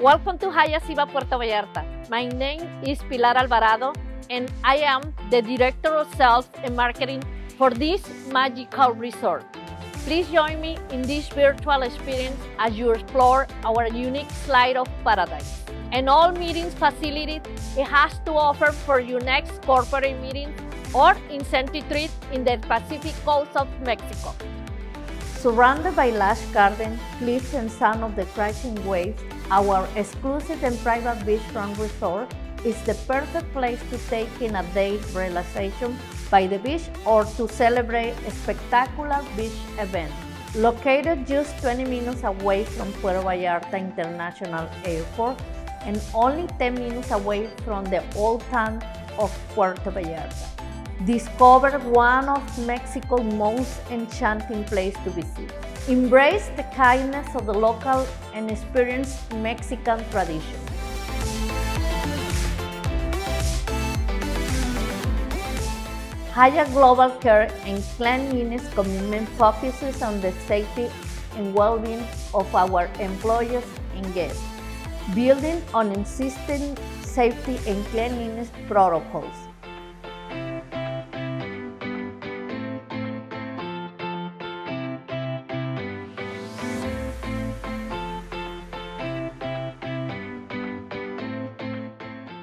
Welcome to Hyatt Ziva Puerto Vallarta. My name is Pilar Alvarado and I am the Director of Sales and Marketing for this magical resort. Please join me in this virtual experience as you explore our unique slide of paradise. And all meetings facilities it has to offer for your next corporate meeting or incentive trip in the Pacific coast of Mexico. Surrounded by lush gardens, cliffs, and sound of the crashing waves, our exclusive and private beachfront resort is the perfect place to take in a day relaxation by the beach or to celebrate a spectacular beach event. Located just 20 minutes away from Puerto Vallarta International Airport and only 10 minutes away from the old town of Puerto Vallarta. Discover one of Mexico's most enchanting places to visit. Embrace the kindness of the local and experience Mexican tradition. Hyatt Global Care and Cleanliness commitment focuses on the safety and well-being of our employees and guests, building on existing safety and cleanliness protocols.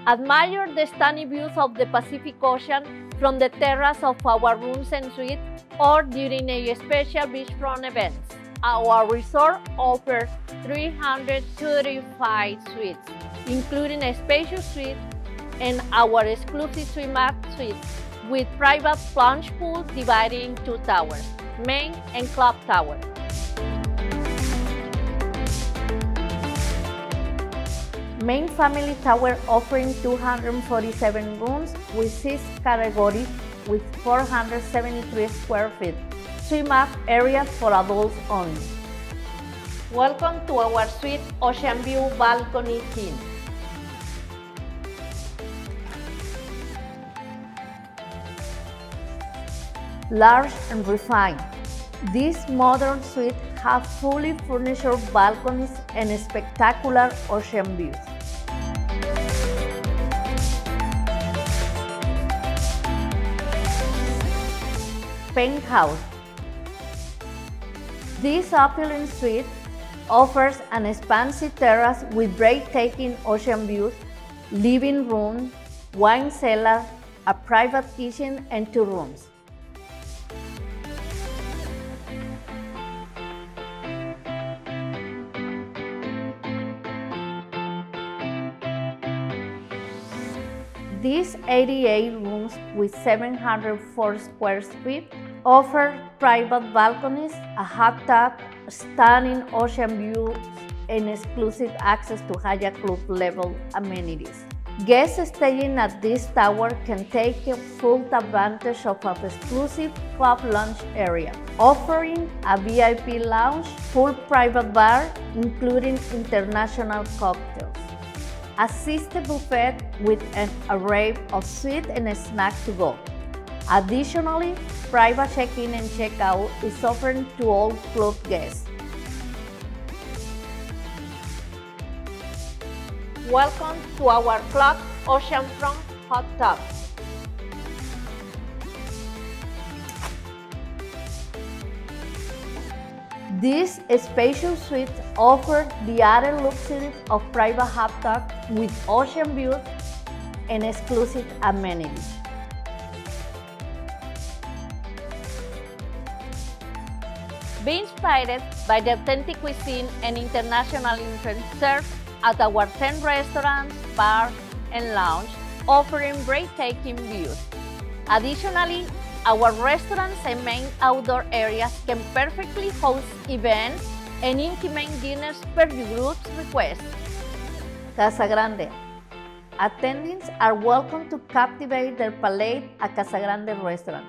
Admire the stunning views of the Pacific Ocean from the terrace of our rooms and suites or during a special beachfront event. Our resort offers 335 suites, including a spacious suite and our exclusive swim-up suite with private plunge pool divided in two towers, main and club tower. Main Family Tower offering 247 rooms with 6 categories with 473 square feet. Swim up areas for adults only. Welcome to our suite Ocean View Balcony King. Large and refined. This modern suite has fully furnished balconies and spectacular ocean views. Penthouse. This opulent suite offers an expansive terrace with breathtaking ocean views, living room, wine cellar, a private kitchen, and two rooms. These 88 rooms with 704 square feet offer private balconies, a hot tub, stunning ocean views, and exclusive access to Hyatt Club level amenities. Guests staying at this tower can take full advantage of an exclusive pub lunch area, offering a VIP lounge, full private bar, including international cocktails a buffet with an array of sweet and snacks to go. Additionally, private check-in and check-out is offered to all club guests. Welcome to our club Oceanfront Hot Tub. This spacious suite offers the added luxury of private hot tub with ocean views and exclusive amenities. Be inspired by the authentic cuisine and international influence served at our 10 restaurants, bars, and lounge, offering breathtaking views. Additionally, our restaurants and main outdoor areas can perfectly host events and intimate dinners per your group's request. Casa Grande. Attendants are welcome to captivate their palate at Casa Grande restaurant,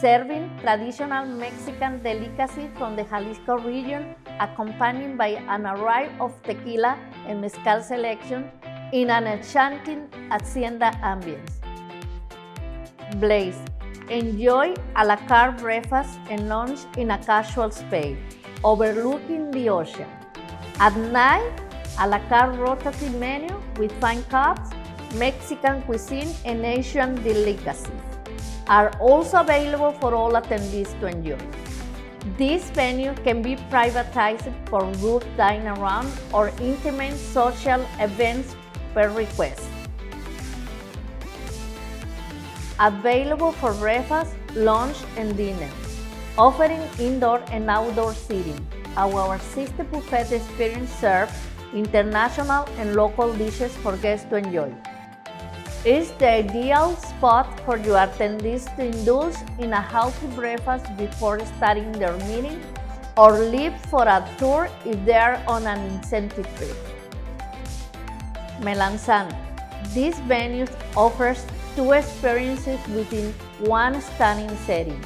serving traditional Mexican delicacies from the Jalisco region, accompanied by an array of tequila and mezcal selection in an enchanting hacienda ambience. Blaze. Enjoy a la carte breakfast and lunch in a casual space overlooking the ocean. At night, a la carte rotative menu with fine cuts, Mexican cuisine, and Asian delicacies are also available for all attendees to enjoy. This venue can be privatized for group dine around or intimate social events per request. Available for breakfast, lunch, and dinner, offering indoor and outdoor seating. Our system buffet experience serves international and local dishes for guests to enjoy. It's the ideal spot for your attendees to indulge in a healthy breakfast before starting their meeting or leave for a tour if they are on an incentive trip. Melanzane. This venue offers two experiences within one stunning setting.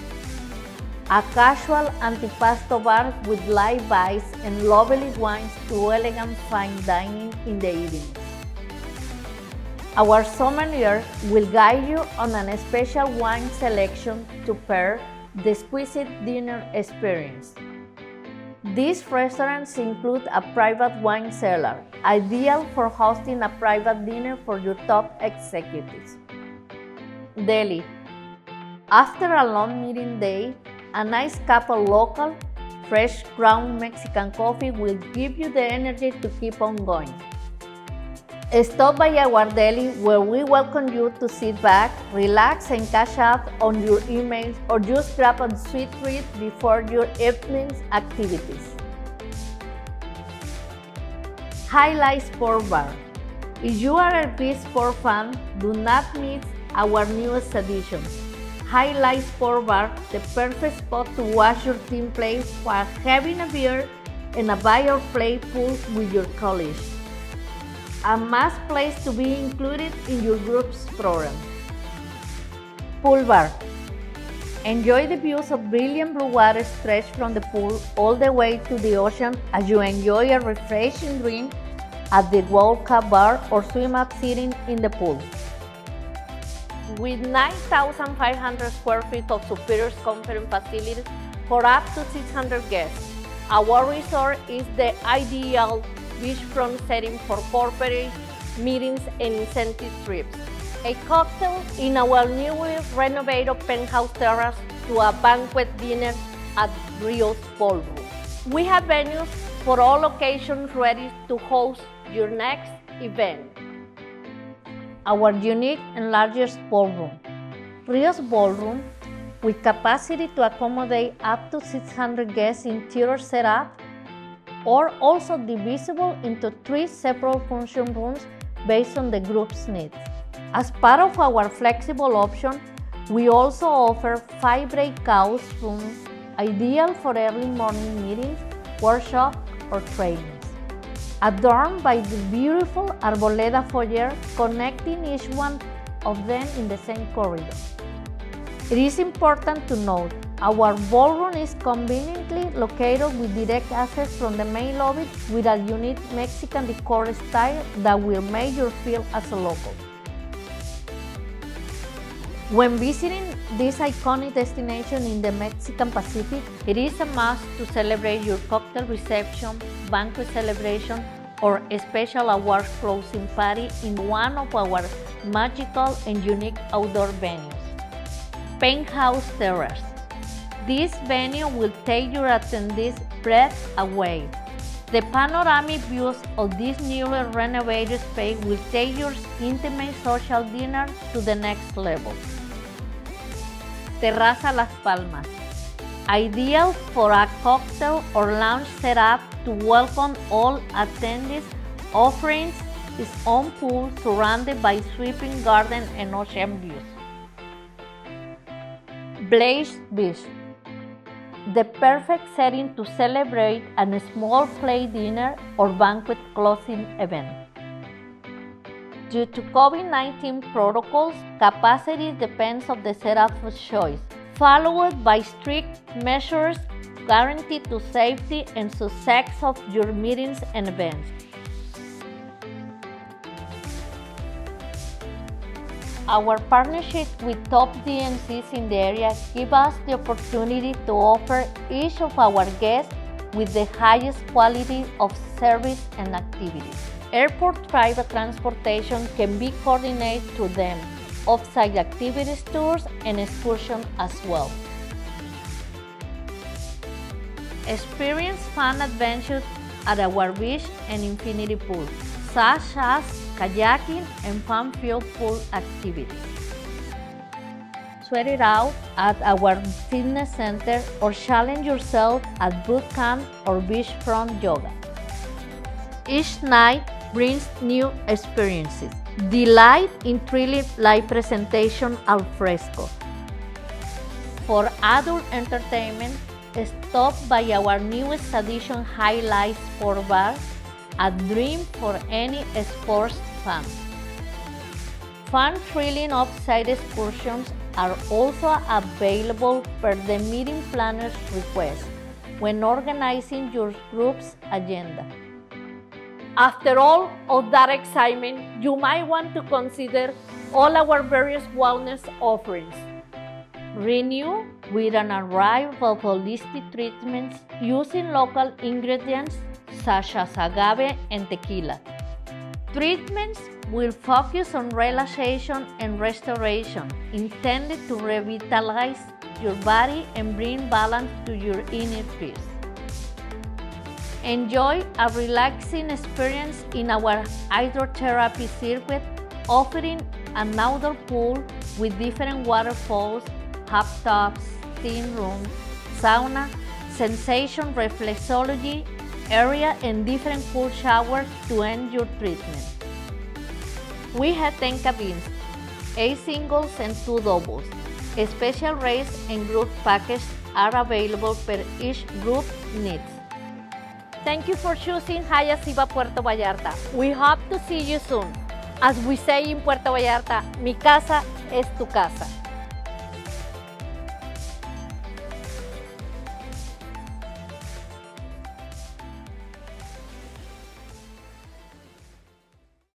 A casual antipasto bar with live ice and lovely wines to elegant fine dining in the evening. Our sommelier will guide you on a special wine selection to pair the exquisite dinner experience. These restaurants include a private wine cellar, ideal for hosting a private dinner for your top executives. Deli. After a long meeting day, a nice cup of local, fresh ground Mexican coffee will give you the energy to keep on going. Stop by our deli where we welcome you to sit back, relax, and catch up on your emails or just grab a sweet treat before your evening's activities. Highlight Sport Bar. If you are a big sport fan, do not miss our newest edition. Highlight Sport Bar, the perfect spot to watch your team play while having a beer and a buy or play pool with your colleagues a must place to be included in your group's program. Pool bar. Enjoy the views of brilliant blue water stretched from the pool all the way to the ocean as you enjoy a refreshing drink at the World Cup bar or swim up sitting in the pool. With 9,500 square feet of superior conference facilities for up to 600 guests, our resort is the ideal beachfront setting for corporate meetings and incentive trips. A cocktail in our newly renovated penthouse terrace to a banquet dinner at Rio's Ballroom. We have venues for all occasions ready to host your next event. Our unique and largest ballroom. Rio's Ballroom, with capacity to accommodate up to 600 guests in theater setup or also divisible into three separate function rooms based on the group's needs. As part of our flexible option, we also offer five breakout rooms ideal for early morning meetings, workshops, or trainings. Adorned by the beautiful arboleda foyer connecting each one of them in the same corridor. It is important to note our ballroom is conveniently located with direct access from the main lobby with a unique Mexican decor style that will make you feel as a local. When visiting this iconic destination in the Mexican Pacific, it is a must to celebrate your cocktail reception, banquet celebration, or special award closing party in one of our magical and unique outdoor venues. Penthouse Terrace this venue will take your attendees' breath away. The panoramic views of this newly renovated space will take your intimate social dinner to the next level. Terraza Las Palmas. Ideal for a cocktail or lounge setup to welcome all attendees, offering its own pool surrounded by sweeping garden and ocean views. Blaze Beach the perfect setting to celebrate a small play dinner or banquet closing event. Due to COVID-19 protocols, capacity depends on the setup of choice, followed by strict measures guaranteed to safety and success of your meetings and events. Our partnership with top DMCs in the area give us the opportunity to offer each of our guests with the highest quality of service and activities. Airport private transportation can be coordinated to them, off-site activities tours and excursions as well. Experience fun adventures at our beach and infinity pool, such as kayaking and fun-filled pool activities. Sweat it out at our fitness center or challenge yourself at boot camp or beachfront yoga. Each night brings new experiences. Delight in thrilling live presentation al fresco. For adult entertainment, stop by our newest addition Highlight Sport Bar, a dream for any sports fan. Fun thrilling off-site excursions are also available per the meeting planner's request when organizing your group's agenda. After all of that excitement, you might want to consider all our various wellness offerings. Renew with an array of holistic treatments using local ingredients such as agave and tequila. Treatments will focus on relaxation and restoration, intended to revitalize your body and bring balance to your inner peace. Enjoy a relaxing experience in our hydrotherapy circuit, offering an outdoor pool with different waterfalls, hot tubs, steam rooms, sauna, sensation reflexology area, and different pool showers to end your treatment. We have 10 cabins, 8 singles and 2 doubles. A special race and group package are available per each group needs. Thank you for choosing Hyatt Ziva Puerto Vallarta. We hope to see you soon. As we say in Puerto Vallarta, mi casa es tu casa.